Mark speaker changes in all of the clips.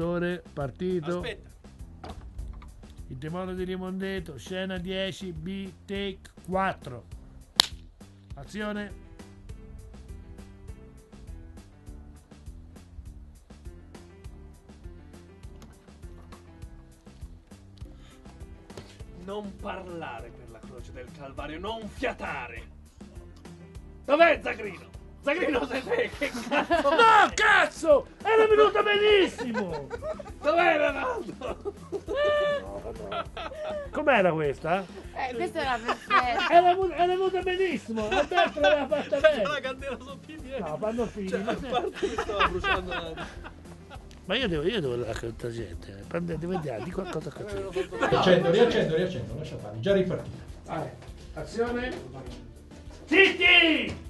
Speaker 1: Attore, partito.
Speaker 2: Aspetta.
Speaker 1: Il demonio di Rimondeto, scena 10, B, take 4. Azione.
Speaker 2: Non parlare per la croce del Calvario, non fiatare. Dov'è Zagrino? Zagrino sei te, che cazzo?
Speaker 1: No, cazzo! Era venuta benissimo!
Speaker 2: Dov'è Ronaldo?
Speaker 1: Com'era questa?
Speaker 3: Eh, questa era perfetta.
Speaker 1: Era, era venuta benissimo! Alberto l'aveva fatta
Speaker 2: C'è la
Speaker 1: bene!
Speaker 2: candela sotto i piedi.
Speaker 1: No, fanno fini.
Speaker 2: Cioè,
Speaker 1: ma,
Speaker 2: a parte mi stava bruciando la...
Speaker 1: ma io devo, io devo la questa gente. Prendete, vediamo, di qualcosa che c'è.
Speaker 4: Riaccendo, riaccendo, riaccendo, lascia fare, già ripartito.
Speaker 1: Vai, azione. Zitti!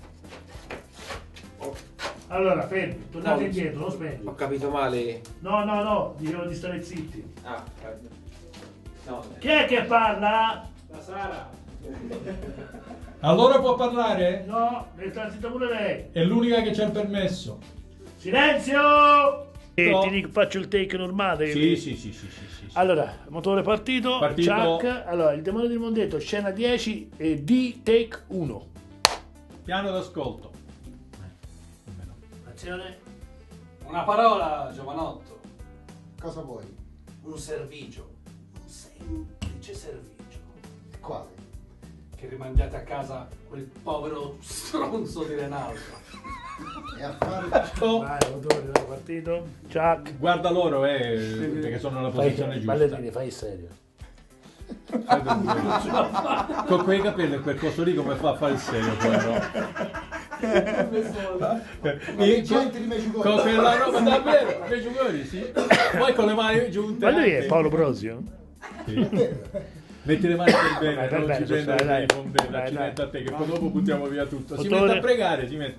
Speaker 1: Allora, fermi, tornate indietro, non spegni.
Speaker 5: Ho capito male.
Speaker 1: No, no, no, dicevo di stare zitti.
Speaker 5: Ah, no.
Speaker 1: Chi è che parla?
Speaker 2: La Sara.
Speaker 4: Allora può parlare?
Speaker 1: No, deve stare zitta pure lei.
Speaker 4: È l'unica che c'ha il permesso.
Speaker 1: Silenzio! E
Speaker 4: No.
Speaker 1: ti dico, faccio il take normale.
Speaker 4: Sì, sì, sì, sì, sì, sì.
Speaker 1: Allora, motore partito,
Speaker 4: Partito.
Speaker 1: Chuck. Allora, il demonio di Mondetto, scena 10 e D take 1.
Speaker 4: Piano d'ascolto.
Speaker 1: Azione.
Speaker 2: Una parola, giovanotto.
Speaker 6: Cosa vuoi?
Speaker 2: Un servigio. Un semplice servigio.
Speaker 6: Quale?
Speaker 2: Che rimandiate a casa quel povero stronzo di Renaldo.
Speaker 6: E a fare...
Speaker 1: Vai, vai, partito. Chuck.
Speaker 4: Guarda loro, eh, perché sono nella posizione
Speaker 1: Fai,
Speaker 4: giusta.
Speaker 1: ballerini, fai il serio.
Speaker 4: Con quei capelli e quel coso lì come fa a fare il serio però? E
Speaker 6: Gente di Meciugori.
Speaker 4: con quella roba davvero, Meciugori, sì. Poi con le mani giunte.
Speaker 1: Ma lui è. Paolo Brosio?
Speaker 4: Sì. Metti le mani per bene,
Speaker 1: Dai, per
Speaker 4: non
Speaker 1: bene,
Speaker 4: ci prendere
Speaker 1: dai, dai.
Speaker 4: dei
Speaker 1: Dai, dai.
Speaker 4: a te che poi dopo buttiamo via tutto. Si
Speaker 1: Motore.
Speaker 4: mette a pregare, si mette.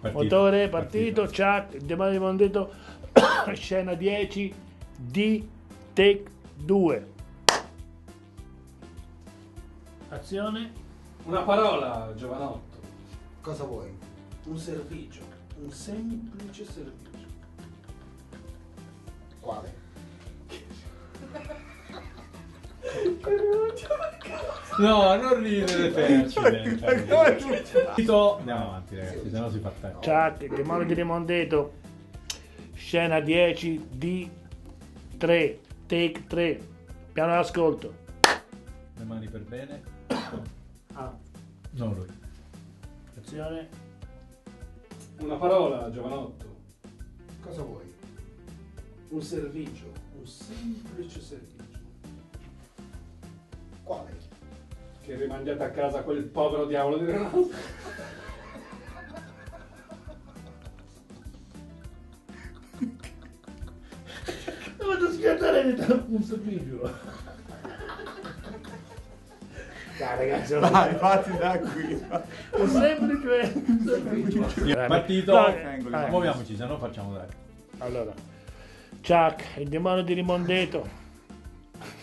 Speaker 4: Partito.
Speaker 1: Motore, partito, Chuck, il demonio di Mondetto, scena 10, D, take 2. Azione.
Speaker 2: Una parola, giovanotto.
Speaker 6: Cosa vuoi?
Speaker 2: Un servigio. Un semplice servigio.
Speaker 6: Quale?
Speaker 4: No, non ridere te, accidenti. Partito. Andiamo avanti ragazzi, sennò si fa tardi.
Speaker 1: Chuck, il demonio di Rimondeto, scena 10, D, 3, take 3. Piano d'ascolto.
Speaker 4: Le mani per bene.
Speaker 1: Ah,
Speaker 4: Non lui.
Speaker 1: Azione.
Speaker 2: Una parola, giovanotto.
Speaker 6: Cosa vuoi?
Speaker 2: Un servigio. Un semplice servigio.
Speaker 6: Quale?
Speaker 2: Che rimandiate a casa quel povero diavolo di Renaldo.
Speaker 1: Mi vado a schiantare un servigio. Dai ragazzi,
Speaker 7: Vai, fatti da qui.
Speaker 1: un semplice servigio.
Speaker 4: Partito.
Speaker 1: Dai, dai.
Speaker 4: Muoviamoci, se no facciamo dare.
Speaker 1: Allora, Chuck, il demonio di Rimondeto.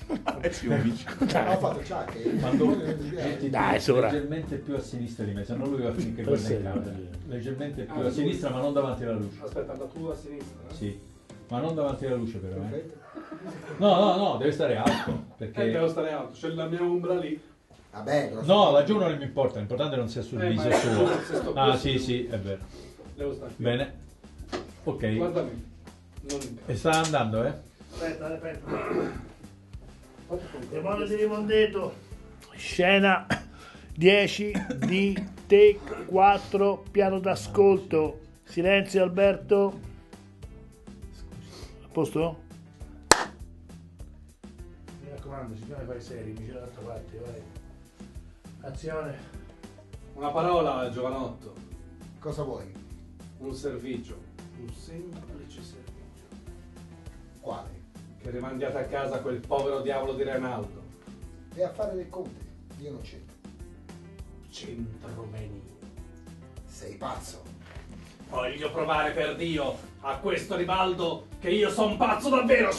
Speaker 6: Ho fatto Chuck. e-
Speaker 4: Quando
Speaker 1: Dai, sopra.
Speaker 4: leggermente più a sinistra di me, se no lui va finché
Speaker 1: Forse
Speaker 4: guarda in
Speaker 1: è
Speaker 4: camera. Leggermente più
Speaker 2: Ah,
Speaker 4: a sinistra, ma non davanti alla luce.
Speaker 2: Aspetta, anda tu a sinistra.
Speaker 4: Sì, ma non davanti alla luce però. Eh. No, no, no, deve stare alto.
Speaker 2: Eh,
Speaker 4: Perché...
Speaker 2: devo stare alto. C'è la mia ombra lì.
Speaker 6: Vabbè.
Speaker 4: No, laggiù non mi importa, l'importante è non sia sul
Speaker 2: Eh,
Speaker 4: viso
Speaker 2: ma è
Speaker 4: Ah, sì, sì, è vero.
Speaker 2: Devo stare qui.
Speaker 4: Bene. Ok.
Speaker 2: Guardami. Non in
Speaker 4: E sta andando, eh?
Speaker 1: Aspetta, aspetta. Demonio di Rimondeto, scena 10 di take 4, piano d'ascolto. Silenzio Alberto. A posto? Mi raccomando, siccome fai seri, mi c'è d'altra parte, vai. Azione.
Speaker 2: Una parola, giovanotto.
Speaker 6: Cosa vuoi?
Speaker 2: Un servigio. Un semplice servigio.
Speaker 6: Quale?
Speaker 2: Che rimandiate a casa quel povero diavolo di Renaldo.
Speaker 6: E a fare del conte. Io non c'entro.
Speaker 2: Centro meni.
Speaker 6: Sei pazzo.
Speaker 2: Voglio provare per Dio a questo ribaldo che io son pazzo davvero.